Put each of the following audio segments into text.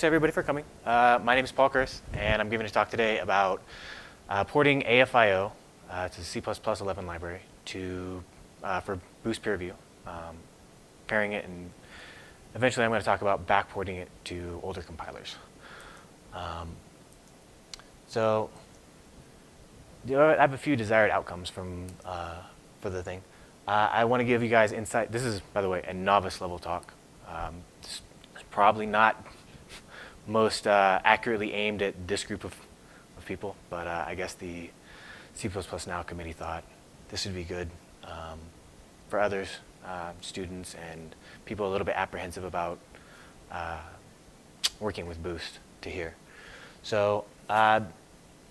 to everybody for coming. Uh, my name is Paul Kirth, and I'm giving a talk today about uh, porting AFIO uh, to the C++11 library to, uh, for Boost peer review, um, pairing it, and eventually I'm going to talk about backporting it to older compilers. Um, so I have a few desired outcomes from uh, for the thing. Uh, I want to give you guys insight. This is, by the way, a novice level talk. Um, it's probably not most uh, accurately aimed at this group of, of people, but uh, I guess the C++ Now committee thought this would be good um, for others, uh, students, and people a little bit apprehensive about uh, working with Boost to hear. So uh,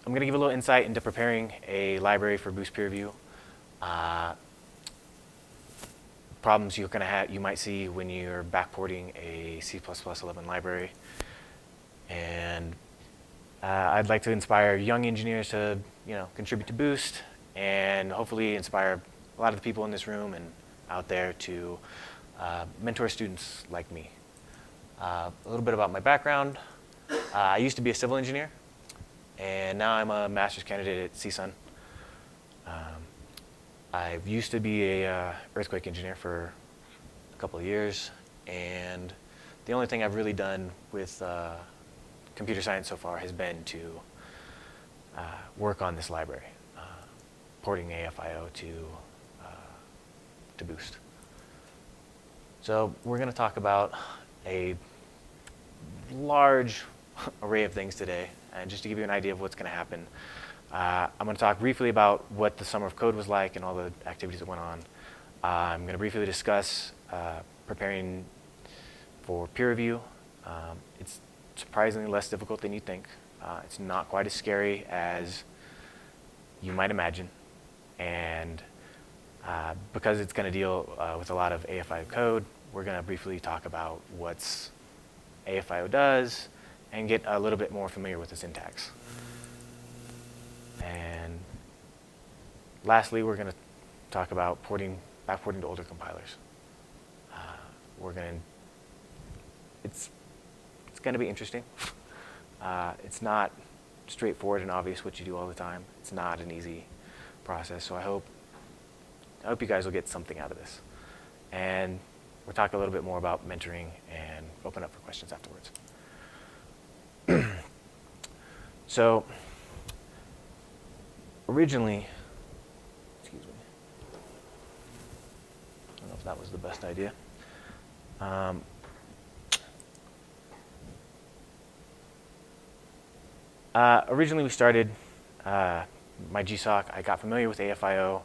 I'm going to give a little insight into preparing a library for Boost peer review. Uh, problems you're going to have, you might see when you're backporting a C++11 library. And uh, I'd like to inspire young engineers to, you know, contribute to Boost and hopefully inspire a lot of the people in this room and out there to uh, mentor students like me. Uh, a little bit about my background. Uh, I used to be a civil engineer, and now I'm a master's candidate at CSUN. Um, I used to be a uh, earthquake engineer for a couple of years, and the only thing I've really done with uh, computer science so far has been to uh, work on this library, uh, porting AFIO to, uh, to Boost. So we're going to talk about a large array of things today, and just to give you an idea of what's going to happen. Uh, I'm going to talk briefly about what the summer of code was like and all the activities that went on. Uh, I'm going to briefly discuss uh, preparing for peer review. Um, it's surprisingly less difficult than you think. Uh, it's not quite as scary as you might imagine. And uh, because it's going to deal uh, with a lot of AFIO code, we're going to briefly talk about what's AFIO does and get a little bit more familiar with the syntax. And lastly, we're going to talk about porting, backporting to older compilers. Uh, we're going to, it's it's going to be interesting. Uh, it's not straightforward and obvious what you do all the time. It's not an easy process. So I hope, I hope you guys will get something out of this. And we'll talk a little bit more about mentoring and open up for questions afterwards. so originally, excuse me, I don't know if that was the best idea. Um, Uh, originally, we started uh, my GSOC. I got familiar with AFIO.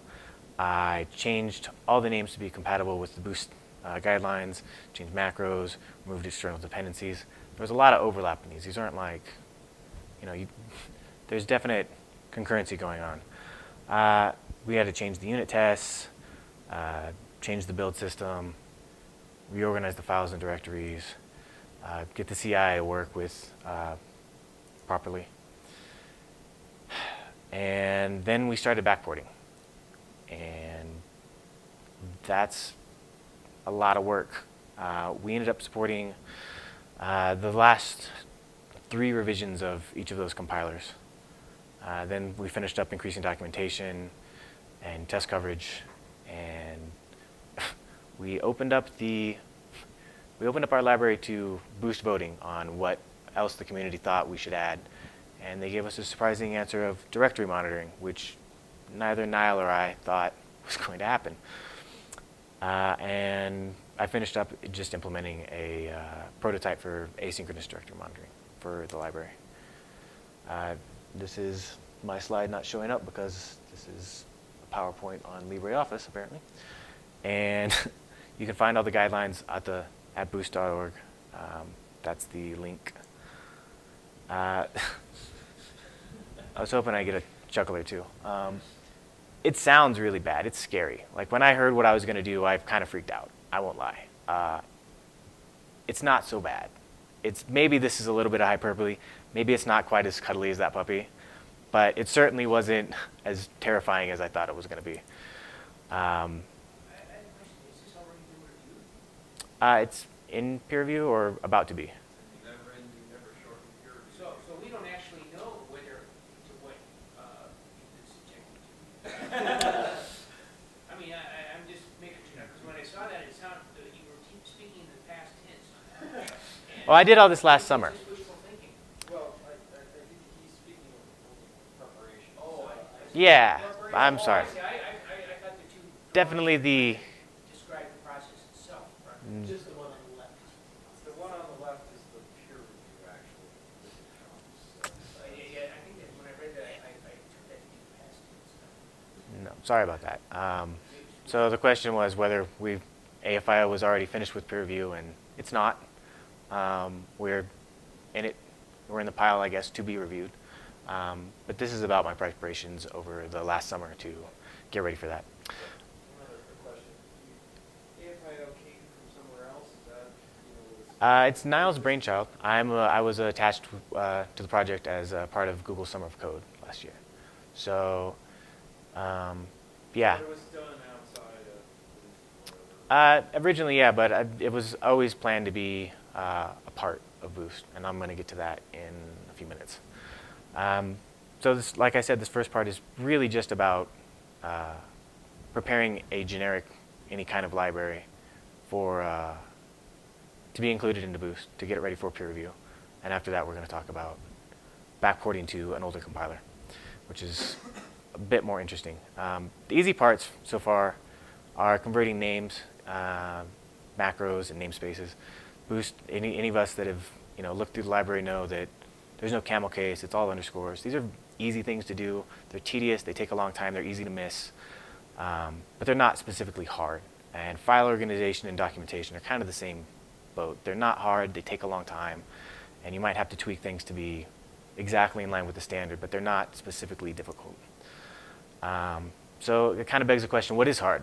I changed all the names to be compatible with the Boost uh, guidelines, changed macros, removed external dependencies. There was a lot of overlap in these. These aren't like, you know, you, there's definite concurrency going on. Uh, we had to change the unit tests, uh, change the build system, reorganize the files and directories, uh, get the CI to work with properly. And then we started backporting. And that's a lot of work. Uh, we ended up supporting uh, the last three revisions of each of those compilers. Uh, then we finished up increasing documentation and test coverage, and we opened up the we opened up our library to boost voting on what else the community thought we should add and they gave us a surprising answer of directory monitoring, which neither Niall or I thought was going to happen. Uh, and I finished up just implementing a uh, prototype for asynchronous directory monitoring for the library. Uh, this is my slide not showing up because this is a PowerPoint on LibreOffice apparently. And you can find all the guidelines at the at boost.org. Um, that's the link. I was hoping I'd get a chuckle or two. Um, it sounds really bad. It's scary. Like when I heard what I was going to do, I kind of freaked out. I won't lie. Uh, it's not so bad. It's maybe this is a little bit of hyperbole. Maybe it's not quite as cuddly as that puppy, but it certainly wasn't as terrifying as I thought it was going to be. Um, uh, it's in peer review or about to be. it sound, that you were keep speaking in the past tense. Well, I did all this last summer. Oh. Yeah, I'm Oh, sorry. Definitely the, the one on the left. The one on the left is the peer review, actually. I think that when I read that, no, sorry about that. Um, so the question was whether we, AFIO was already finished with peer review, and it's not. Um, we're in it, we're in the pile, I guess, to be reviewed. Um, but this is about my preparations over the last summer to get ready for that. One other quick question. You- AFIO came from somewhere else, is that, you know, was? Uh, it's Niall's brainchild. I'm uh, I was attached uh, to the project as a part of Google Summer of Code last year. So, um, yeah. But it was done outside of. Uh, originally, yeah, but I, it was always planned to be uh, a part of Boost, and I'm going to get to that in a few minutes. Um, so, this, like I said, this first part is really just about uh, preparing a generic, any kind of library for uh, to be included into Boost to get it ready for peer review, and after that, we're going to talk about backporting to an older compiler, which is a bit more interesting. Um, the easy parts so far are converting names, uh, macros, and namespaces. Boost, any, any of us that have you know, looked through the library know that there's no camel case, it's all underscores. These are easy things to do. They're tedious, they take a long time, they're easy to miss, um, but they're not specifically hard. And file organization and documentation are kind of the same boat. They're not hard, they take a long time, and you might have to tweak things to be exactly in line with the standard, but they're not specifically difficult. Um, so it kind of begs the question, what is hard?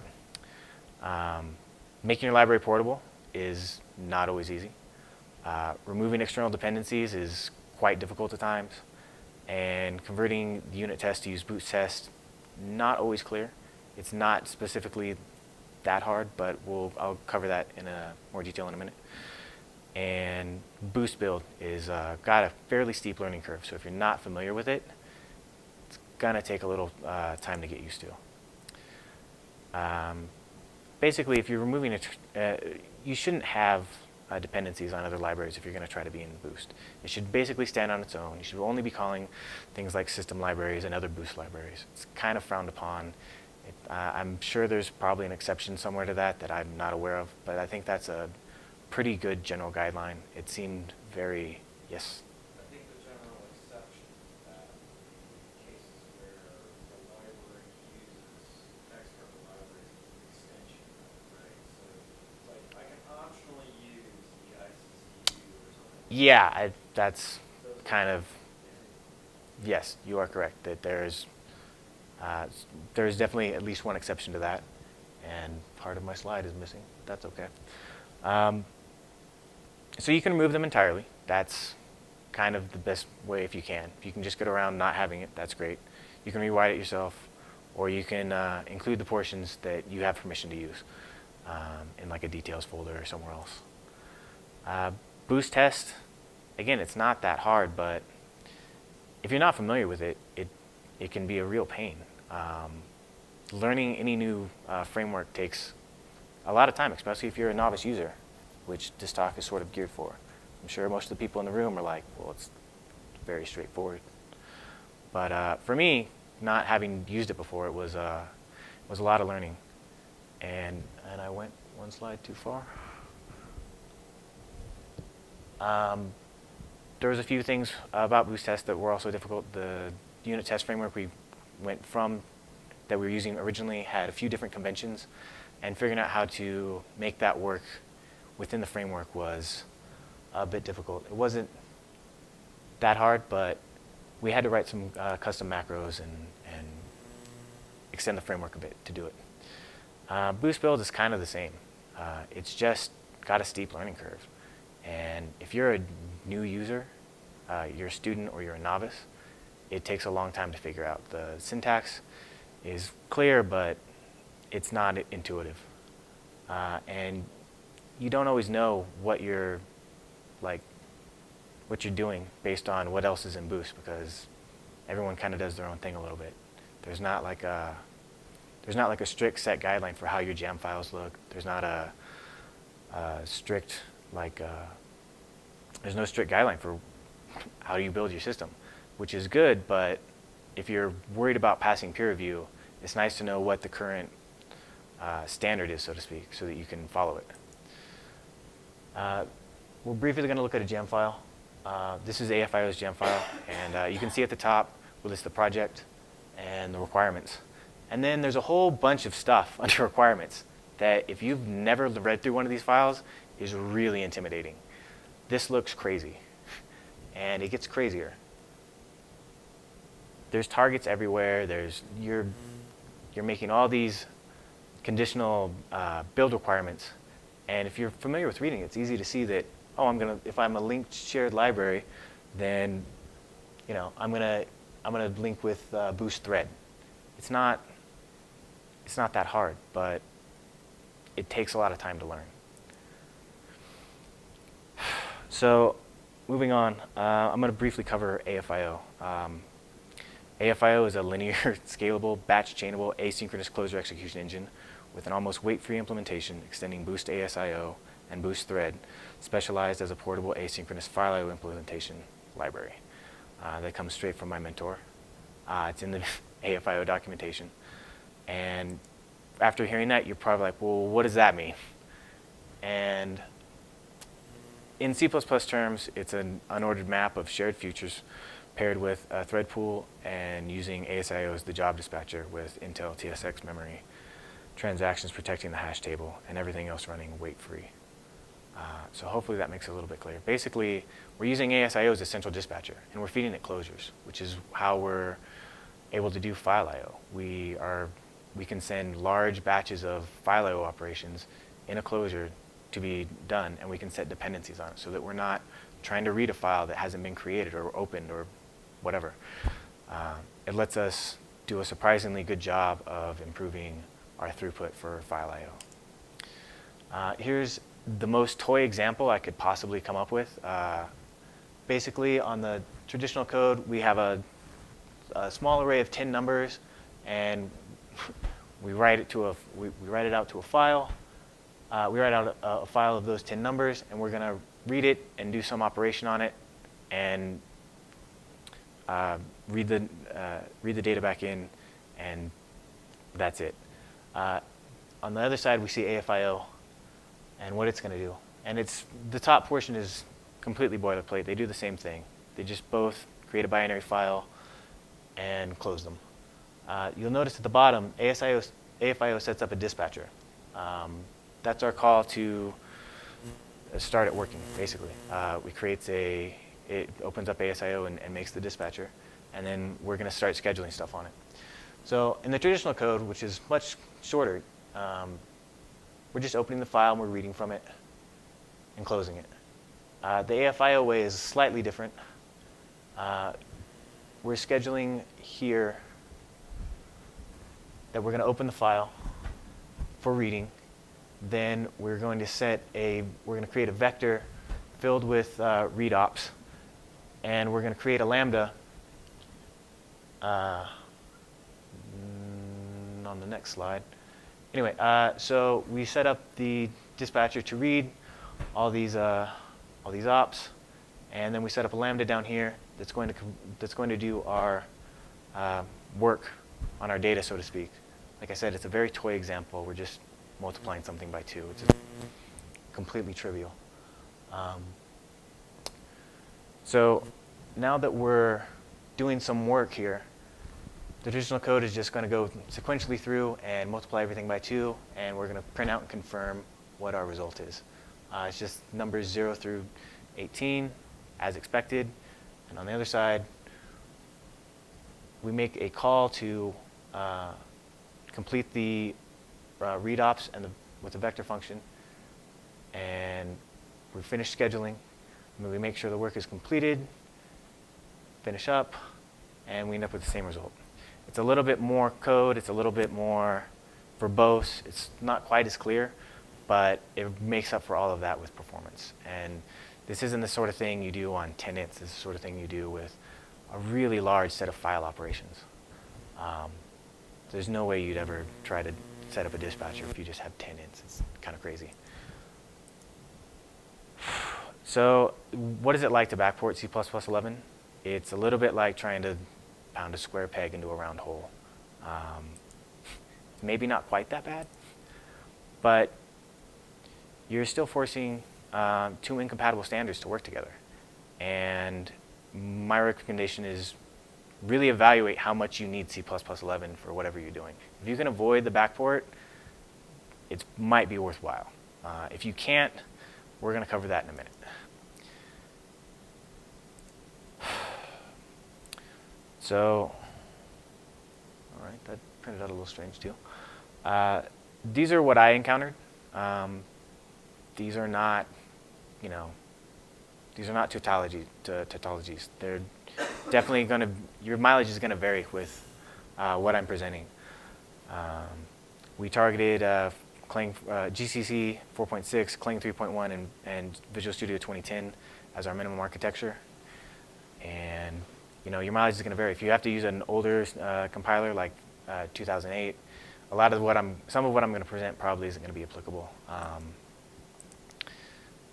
Um, making your library portable is not always easy. Uh, removing external dependencies is quite difficult at times. And converting the unit test to use boost test, not always clear. It's not specifically that hard, but we'll, I'll cover that in a more detail in a minute. And boost build is uh, got a fairly steep learning curve. So if you're not familiar with it, it's gonna take a little uh, time to get used to. Um, basically, if you're removing it, uh, you shouldn't have uh, dependencies on other libraries if you're going to try to be in Boost. It should basically stand on its own. You should only be calling things like system libraries and other Boost libraries. It's kind of frowned upon. It, uh, I'm sure there's probably an exception somewhere to that that I'm not aware of, but I think that's a pretty good general guideline. It seemed very, yes. I think the general exception to that in cases where the library uses external libraries as an extension, right? So it's like, I can optionally use the ICU or something. Yeah, I, that's kind of, yes, you are correct, that there is uh, there is definitely at least one exception to that. And part of my slide is missing. That's okay. Um, so you can remove them entirely. That's kind of the best way if you can. If you can just get around not having it, that's great. You can rewrite it yourself, or you can uh, include the portions that you have permission to use um, in like a details folder or somewhere else. Uh, boost test, again, it's not that hard, but if you're not familiar with it, it, it can be a real pain. Um, learning any new uh, framework takes a lot of time, especially if you're a novice user, which this talk is sort of geared for. I'm sure most of the people in the room are like, well, it's very straightforward. But uh, for me, not having used it before, it was, uh, it was a lot of learning. And, and I went one slide too far. Um, there was a few things about Boost Test that were also difficult. The unit test framework we went from that we were using originally had a few different conventions, and figuring out how to make that work within the framework was a bit difficult. It wasn't that hard, but we had to write some uh, custom macros and, and extend the framework a bit to do it. Uh, Boost Build is kind of the same. Uh, it's just got a steep learning curve. And if you're a new user, uh, you're a student or you're a novice, it takes a long time to figure out. The syntax is clear, but it's not intuitive. Uh, and you don't always know what you're like what you're doing based on what else is in Boost because everyone kind of does their own thing a little bit. There's not like a there's not like a strict set guideline for how your jam files look. There's not a uh, strict, like, uh, there's no strict guideline for how do you build your system, which is good, but if you're worried about passing peer review, it's nice to know what the current uh, standard is, so to speak, so that you can follow it. Uh, we're briefly going to look at a jam file. Uh, this is AFIO's jam file, and uh, you can see at the top, we list the project and the requirements. And then there's a whole bunch of stuff under requirements that if you've never read through one of these files, is really intimidating. This looks crazy, and it gets crazier. There's targets everywhere. There's you're you're making all these conditional uh, build requirements, and if you're familiar with reading, it's easy to see that oh, I'm gonna if I'm a linked shared library, then you know I'm gonna I'm gonna link with uh, Boost Thread. It's not it's not that hard, but it takes a lot of time to learn. So moving on, uh, I'm going to briefly cover AFIO. Um, AFIO is a linear, scalable, batch chainable, asynchronous closure execution engine with an almost wait-free implementation extending Boost ASIO and Boost Thread, specialized as a portable asynchronous file IO implementation library. Uh, that comes straight from my mentor. Uh, it's in the AFIO documentation. And after hearing that, you're probably like, well, what does that mean? And in C++ terms, it's an unordered map of shared futures paired with a thread pool and using ASIO as the job dispatcher with Intel TSX memory, transactions protecting the hash table, and everything else running wait-free. Uh, so hopefully that makes it a little bit clearer. Basically, we're using ASIO as a central dispatcher, and we're feeding it closures, which is how we're able to do file I.O. We, are, we can send large batches of file I.O. operations in a closure to be done, and we can set dependencies on it so that we're not trying to read a file that hasn't been created or opened or whatever. Uh, it lets us do a surprisingly good job of improving our throughput for file I.O. Uh, here's the most toy example I could possibly come up with. Uh, basically, on the traditional code, we have a, a, small array of 10 numbers, and we write it to a we, we write it out to a file, uh, we write out a, a, file of those 10 numbers, and we're going to read it and do some operation on it, and uh, read the uh, read the data back in, and that's it. Uh, on the other side, we see AFIO, and what it's going to do. And it's the top portion is completely boilerplate. They do the same thing. They just both create a binary file and close them. Uh, you'll notice at the bottom, ASIO, AFIO sets up a dispatcher. Um, that's our call to start it working, basically. Uh, we create a, it opens up ASIO and, and makes the dispatcher, and then we're going to start scheduling stuff on it. So in the traditional code, which is much shorter, um, we're just opening the file and we're reading from it and closing it. Uh, the AFIO way is slightly different. Uh, we're scheduling here that we're going to open the file for reading then we're going to set a, we're going to create a vector filled with uh, read ops, and we're going to create a lambda uh, mm, on the next slide. Anyway, uh, so we set up the dispatcher to read all these, uh, all these ops, and then we set up a lambda down here that's going to, that's going to do our uh, work on our data, so to speak. Like I said, it's a very toy example. We're just multiplying something by two. It's completely trivial. Um, so now that we're doing some work here, the traditional code is just going to go sequentially through and multiply everything by 2, and we're going to print out and confirm what our result is. Uh, it's just numbers 0 through 18, as expected. And on the other side, we make a call to uh, complete the uh, read ops and the, with the vector function. And we finish scheduling. we make sure the work is completed, finish up, and we end up with the same result. It's a little bit more code. It's a little bit more verbose. It's not quite as clear, but it makes up for all of that with performance. And this isn't the sort of thing you do on tenants. This is the sort of thing you do with a really large set of file operations. Um, there's no way you'd ever try to set up a dispatcher if you just have tenants. It's kind of crazy. So what is it like to backport C++ 11? It's a little bit like trying to pound a square peg into a round hole. Um, maybe not quite that bad, but you're still forcing um, two incompatible standards to work together. And my recommendation is really evaluate how much you need C++ 11 for whatever you're doing. If you can avoid the backport, it might be worthwhile. Uh, if you can't, we're going to cover that in a minute. So, all right, that printed out a little strange too. Uh, these are what I encountered. Um, these are not, you know, these are not tautology, tautologies. They're definitely going to, your mileage is going to vary with uh, what I'm presenting. Um, we targeted uh, Clang, uh, GCC 4.6, Clang 3.1, and, and Visual Studio 2010 as our minimum architecture. And you know, your mileage is going to vary. If you have to use an older uh, compiler like uh, 2008, a lot of what I'm, some of what I'm going to present probably isn't going to be applicable. Um,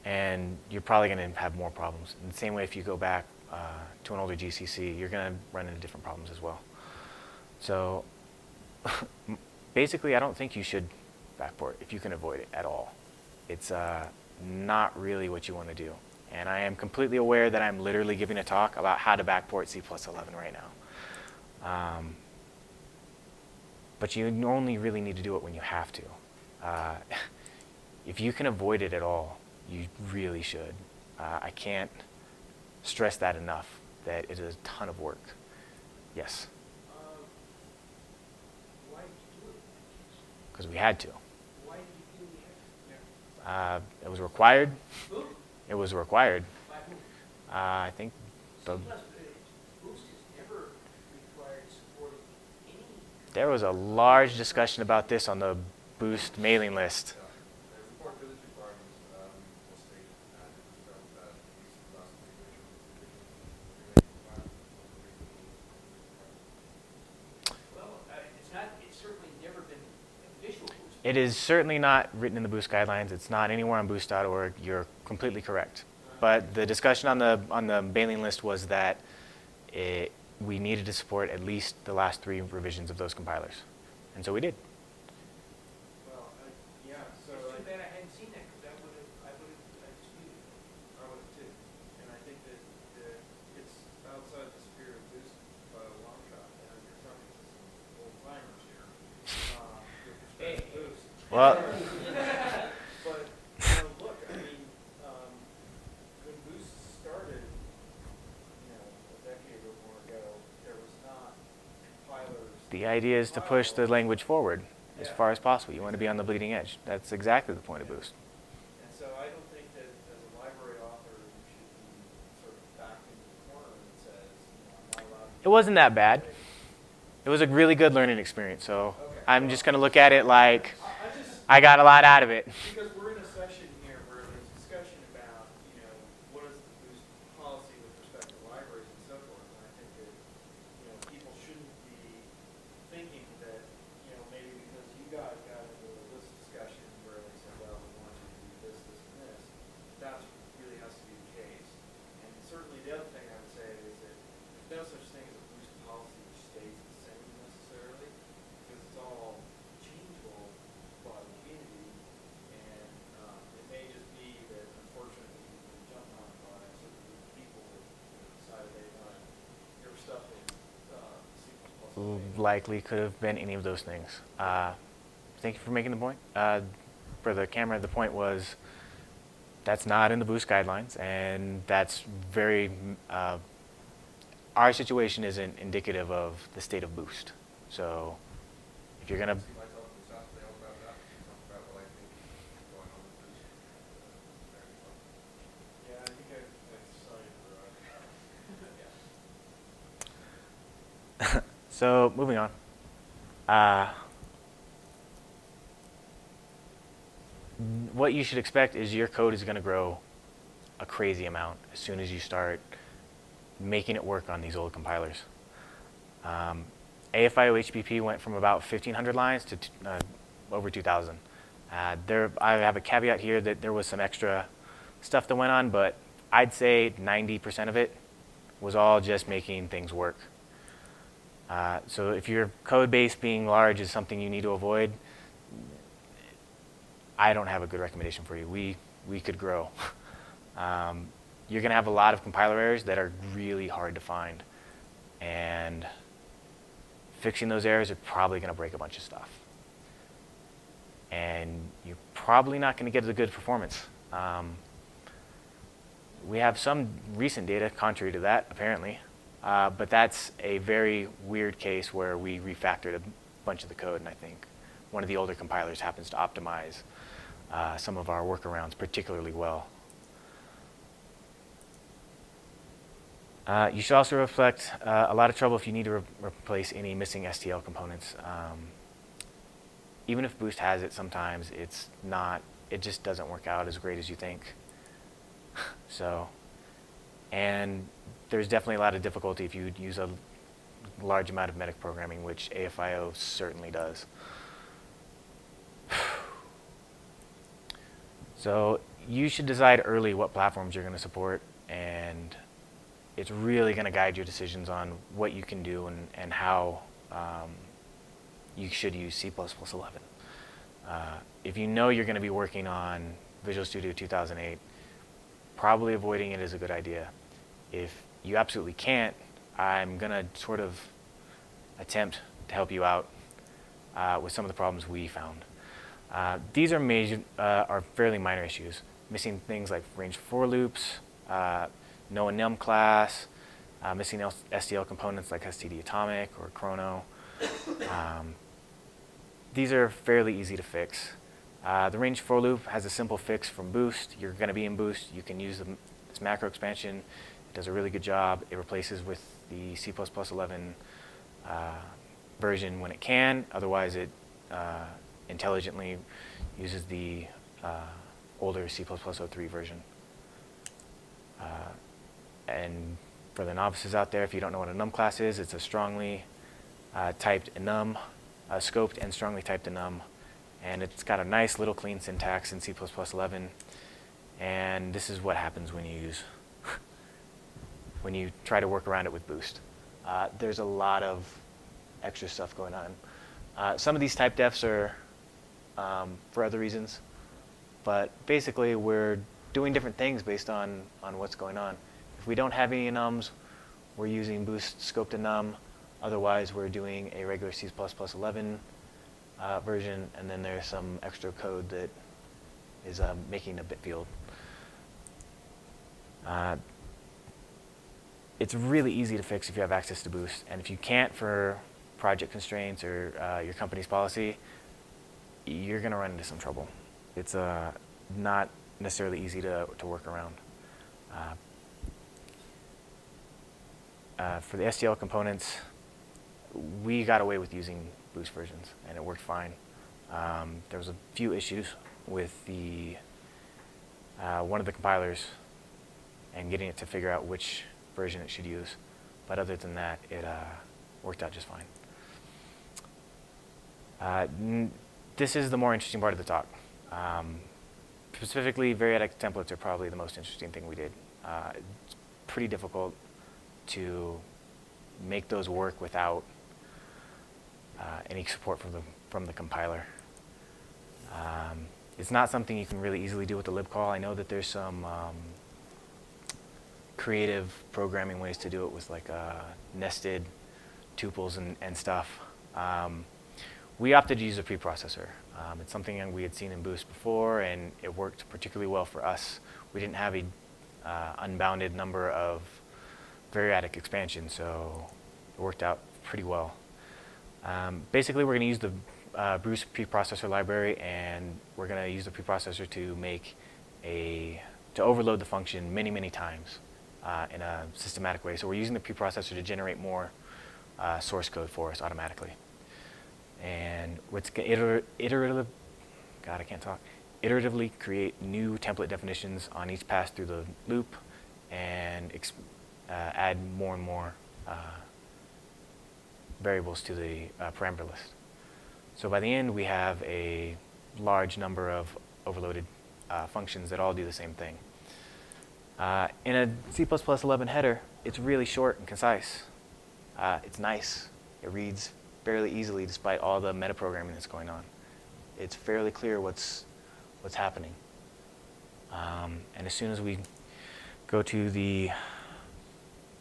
and you're probably going to have more problems. In the same way, if you go back uh, to an older GCC, you're going to run into different problems as well. So basically, I don't think you should backport if you can avoid it at all. It's uh, not really what you want to do. And I am completely aware that I'm literally giving a talk about how to backport C plus 11 right now. Um, but you only really need to do it when you have to. Uh, if you can avoid it at all, you really should. Uh, I can't stress that enough, that it is a ton of work. Yes? Um, why did you do it? Because we had to. Why did you do it? Uh, it was required. It was required. Uh, I think the, C++ Boost has never required supporting any. there was a large discussion about this on the Boost mailing list. Yeah, there's support village requirements, um, will state, uh, that felt that these last Well, uh, it's not, it's certainly never been official Boost. It is certainly not written in the Boost guidelines. It's not anywhere on boost.org. You're completely correct. But the discussion on the on the mailing list was that it, we needed to support at least the last three revisions of those compilers, and so we did. Well, I, yeah, so It's I, too bad I hadn't seen that, because I would have, I would have, I disputed it. I would have too, and I think that, that it's outside the spirit of Boost by a long shot, and you're talking to some old timers here, uh, with respect to Boost. Well, But, you know, look, I mean, um, when Boost started, you know, a decade or more ago, there was not compilers. the idea is to push the language forward as far as possible. You want to be on the bleeding edge. That's exactly the point of Boost. And so I don't think that as a library author, you should be sort of backed into the corner that says, you know, I'm not. It wasn't that bad. It was a really good learning experience. So Okay. I'm just going to look at it like I, I just, I got a lot out of it. because we're in a session here where there's discussion about, you know, what is the Boost policy with respect to libraries and so forth, and I think that, you know, people shouldn't be thinking that, you know, maybe because you guys got into this discussion where they said, well, we want you to do this, this, and this, that's really has to be the case. And certainly the other thing I would say is that there's no such thing as a Boost policy which stays the same necessarily, because it's all changeable by the community, and, um, it may just be that unfortunately, we were jumped on by a certain group of people that you know, decided they wanted your stuff in, uh, C plus plus. Likely could have been any of those things. Uh, thank you for making the point. Uh, for the camera, the point was that's not in the Boost guidelines, and that's very. Uh, our situation isn't indicative of the state of Boost. So, if you're gonna, See myself in South Dale about that, talk about what I think is going on with this. Yeah, I think I, I saw you, uh, so moving on. Uh, what you should expect is your code is going to grow a crazy amount as soon as you start making it work on these old compilers. Um, AFIO HPP went from about 1,500 lines to uh, over 2,000. Uh, there, I have a caveat here that there was some extra stuff that went on, but I'd say 90% of it was all just making things work. Uh, so if your code base being large is something you need to avoid, I don't have a good recommendation for you. We, we could grow. um, you're going to have a lot of compiler errors that are really hard to find. And fixing those errors are probably going to break a bunch of stuff. And you're probably not going to get the good performance. Um, we have some recent data contrary to that, apparently. Uh, but that's a very weird case where we refactored a bunch of the code, and I think one of the older compilers happens to optimize uh, some of our workarounds particularly well. Uh, you should also reflect uh, a lot of trouble if you need to re replace any missing STL components. Um, even if Boost has it, sometimes it's not, it just doesn't work out as great as you think. so, and there's definitely a lot of difficulty if you use a large amount of metaprogramming, which AFIO certainly does. so you should decide early what platforms you're going to support, and it's really going to guide your decisions on what you can do and, and how um, you should use C++11. Uh, if you know you're going to be working on Visual Studio 2008, probably avoiding it is a good idea. If you absolutely can't, I'm going to sort of attempt to help you out uh, with some of the problems we found. Uh, these are major, uh, are fairly minor issues. Missing things like range for loops, uh, no enum class, uh, missing STL components like std atomic or chrono. Um, these are fairly easy to fix. Uh, the range for loop has a simple fix from Boost. You're going to be in Boost. You can use the, this macro expansion does a really good job. It replaces with the C++ 11 uh, version when it can. Otherwise, it uh, intelligently uses the uh, older C++ 03 version. Uh, and for the novices out there, if you don't know what an enum class is, it's a strongly uh, typed enum, uh, scoped and strongly typed enum. And it's got a nice little clean syntax in C++ 11. And this is what happens when you use when you try to work around it with Boost. Uh, there's a lot of extra stuff going on. Uh, some of these type defs are um, for other reasons, but basically we're doing different things based on, on what's going on. If we don't have any enums, we're using Boost scoped enum. Otherwise, we're doing a regular C++ 11 uh, version, and then there's some extra code that is uh, making a bit field. It's really easy to fix if you have access to Boost. And if you can't for project constraints or uh, your company's policy, you're going to run into some trouble. It's uh, not necessarily easy to, to work around. Uh, uh for the STL components, we got away with using Boost versions, and it worked fine. Um, there was a few issues with the uh, one of the compilers and getting it to figure out which version it should use. But other than that, it uh, worked out just fine. Uh, this is the more interesting part of the talk. Um, specifically, variadic templates are probably the most interesting thing we did. Uh, it's pretty difficult to make those work without uh, any support from the, from the compiler. Um, it's not something you can really easily do with the libcall. I know that there's some um, creative programming ways to do it with like uh, nested tuples and, and stuff. Um, we opted to use a preprocessor. Um, it's something we had seen in Boost before, and it worked particularly well for us. We didn't have a uh, unbounded number of variadic expansions, so it worked out pretty well. Um, basically, we're going to use the uh, Boost preprocessor library, and we're going to use the preprocessor to make a to overload the function many, many times uh, in a systematic way. So we're using the preprocessor to generate more uh, source code for us automatically. And what's iter iterative, God, I can't talk, iteratively create new template definitions on each pass through the loop and uh, add more and more uh, variables to the uh, parameter list. So by the end, we have a large number of overloaded uh, functions that all do the same thing. Uh, in a C++11 header, it's really short and concise. Uh, it's nice. It reads fairly easily despite all the metaprogramming that's going on. It's fairly clear what's, what's happening. Um, and as soon as we go to the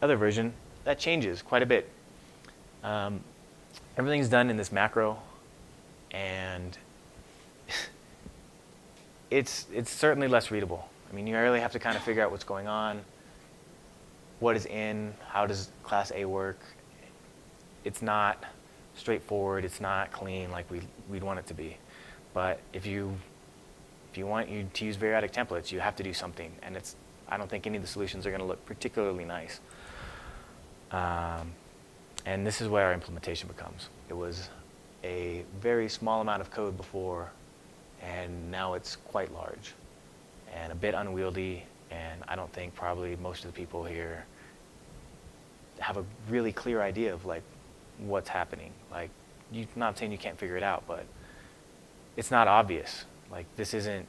other version, that changes quite a bit. Um, everything's done in this macro, and it's, it's certainly less readable. I mean, you really have to kind of figure out what's going on, what is in, how does class A work. It's not straightforward, it's not clean like we, we'd want it to be. But if you, if you want you to use variadic templates, you have to do something. And it's, I don't think any of the solutions are going to look particularly nice. Um, and this is where our implementation becomes. It was a very small amount of code before, and now it's quite large and a bit unwieldy. And I don't think probably most of the people here have a really clear idea of like what's happening. Like, you, not saying you can't figure it out, but it's not obvious. Like, this isn't,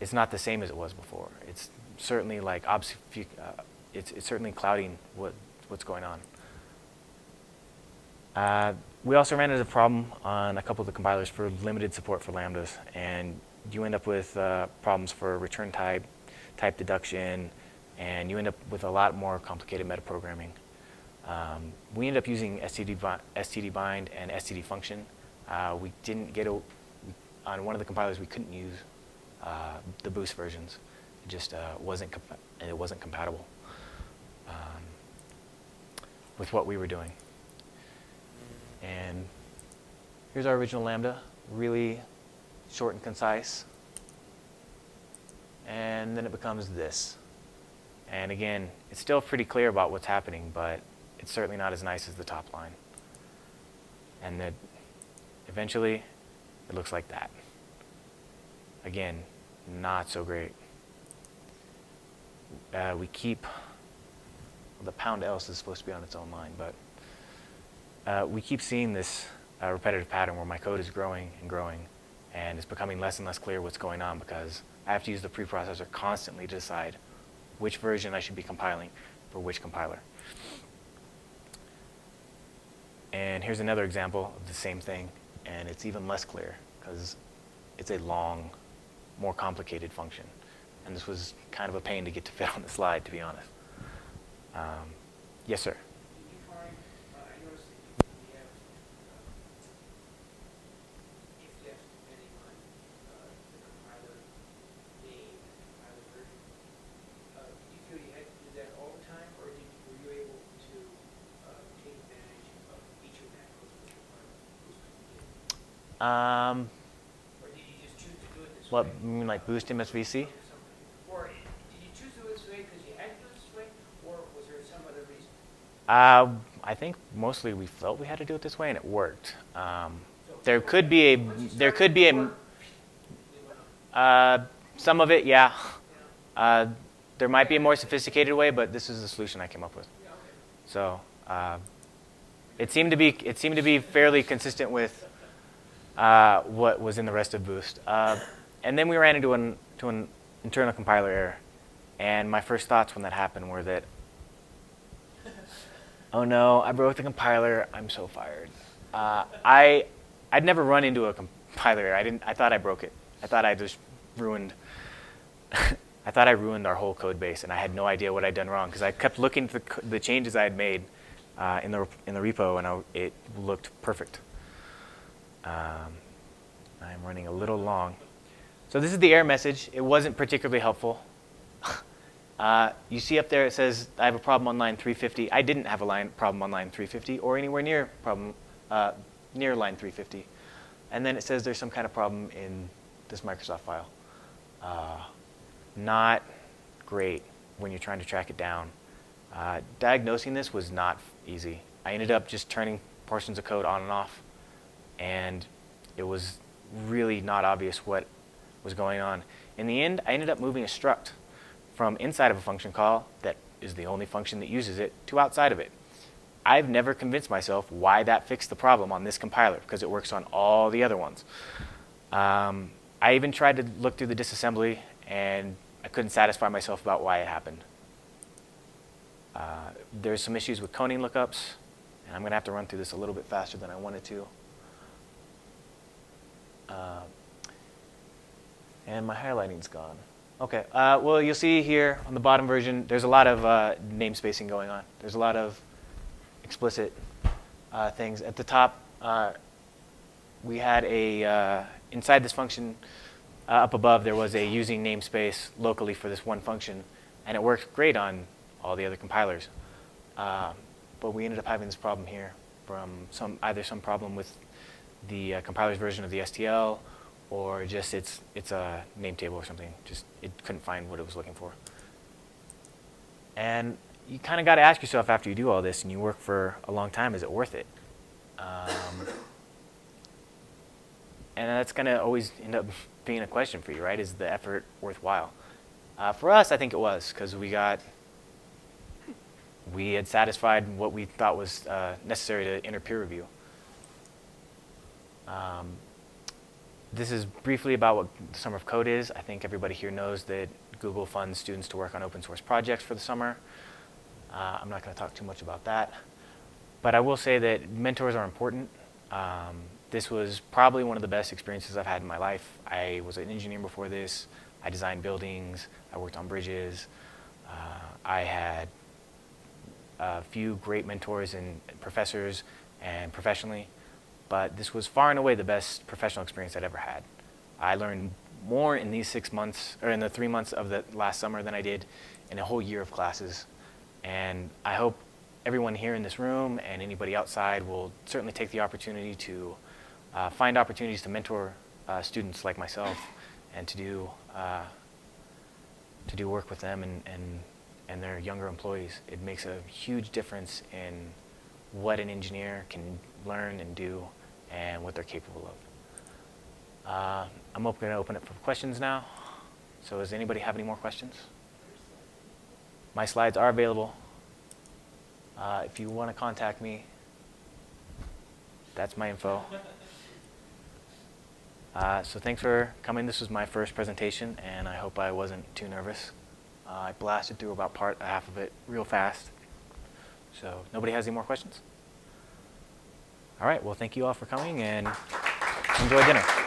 it's not the same as it was before. It's certainly like, uh, it's, it's certainly clouding what, what's going on. Uh, we also ran into a problem on a couple of the compilers for limited support for lambdas, and you end up with uh, problems for return type, type deduction, and you end up with a lot more complicated metaprogramming. Um, we ended up using std, std bind and std function. Uh, we didn't get a, on one of the compilers we couldn't use uh, the boost versions. It just uh, wasn't it wasn't compatible um, with what we were doing. And here's our original Lambda, really short and concise. And then it becomes this. And again, it's still pretty clear about what's happening, but it's certainly not as nice as the top line. And then eventually, it looks like that. Again, not so great. Uh, we keep, well, the pound else is supposed to be on its own line, but uh, we keep seeing this uh, repetitive pattern where my code is growing and growing, and it's becoming less and less clear what's going on because I have to use the preprocessor constantly to decide which version I should be compiling for which compiler. And here's another example of the same thing, and it's even less clear because it's a long, more complicated function. And this was kind of a pain to get to fit on the slide, to be honest. Um, yes, sir. Um, or did you just choose to do it this what, you mean like boost MSVC? Or did you choose it this way because you had to do it this way, or was there some other reason? Uh, I think mostly we felt we had to do it this way and it worked. Um, there could be a, there could be a, work, we went on. uh, some of it, yeah. Uh, there might be a more sophisticated way, but this is the solution I came up with. So uh, it seemed to be it seemed to be fairly consistent with uh, what was in the rest of Boost. And then we ran into an to an internal compiler error, and my first thoughts when that happened were that, oh no, I broke the compiler. I'm so fired. Uh, I I'd never run into a compiler error. I didn't. I thought I broke it. I thought I just ruined. I thought I ruined our whole code base, and I had no idea what I'd done wrong because I kept looking at the, the changes I had made uh, in the in the repo, and I, it looked perfect. Um, I'm running a little long. So this is the error message. It wasn't particularly helpful. uh, you see up there it says I have a problem on line 350. I didn't have a line problem on line 350 or anywhere near problem uh, near line 350. And then it says there's some kind of problem in this Microsoft file. Uh, not great when you're trying to track it down. Uh, diagnosing this was not easy. I ended up just turning portions of code on and off, and it was really not obvious what was going on. In the end, I ended up moving a struct from inside of a function call that is the only function that uses it to outside of it. I've never convinced myself why that fixed the problem on this compiler because it works on all the other ones. Um, I even tried to look through the disassembly and I couldn't satisfy myself about why it happened. Uh, there's some issues with Koenig lookups, and I'm going to have to run through this a little bit faster than I wanted to. Uh, and my highlighting's gone. Okay, uh, well, you'll see here on the bottom version, there's a lot of uh, name spacing going on. There's a lot of explicit uh, things. At the top, uh, we had a, uh, inside this function, uh, up above, there was a using namespace locally for this one function, and it worked great on all the other compilers. Uh, but we ended up having this problem here from some, either some problem with the compiler's version of the STL, or just its, its a name table or something. Just it couldn't find what it was looking for. And you kind of got to ask yourself after you do all this and you work for a long time, is it worth it? Um, and that's going to always end up being a question for you, right? Is the effort worthwhile? Uh, for us, I think it was because we got we had satisfied what we thought was uh, necessary to enter peer review. Um, this is briefly about what the Summer of Code is. I think everybody here knows that Google funds students to work on open source projects for the summer. Uh, I'm not going to talk too much about that. But I will say that mentors are important. Um, this was probably one of the best experiences I've had in my life. I was an engineer before this. I designed buildings. I worked on bridges. Uh, I had a few great mentors and professors and professionally, but this was far and away the best professional experience I'd ever had. I learned more in these six months, or in the three months of the last summer than I did in a whole year of classes. And I hope everyone here in this room and anybody outside will certainly take the opportunity to uh, find opportunities to mentor uh, students like myself and to do, uh, to do work with them and, and and their younger employees. It makes a huge difference in what an engineer can learn and do and what they're capable of. Uh, I'm going to open it for questions now. So does anybody have any more questions? My slides are available. Uh, if you want to contact me, that's my info. Uh, so thanks for coming. This was my first presentation, and I hope I wasn't too nervous. Uh, I blasted through about part, half of it real fast. So nobody has any more questions? All right, well, thank you all for coming and enjoy dinner.